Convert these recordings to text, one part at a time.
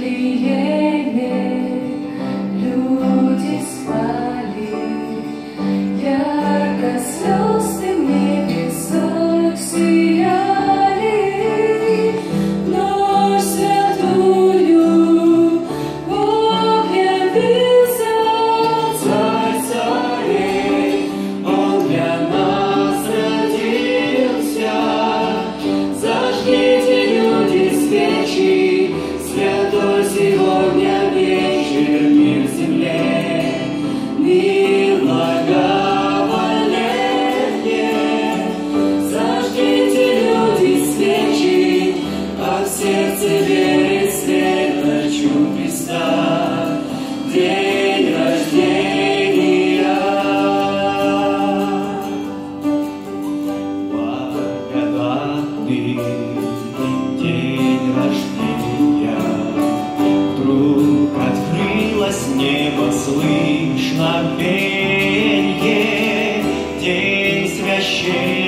Simply Him. Слышно пенье, день священный,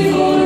evil.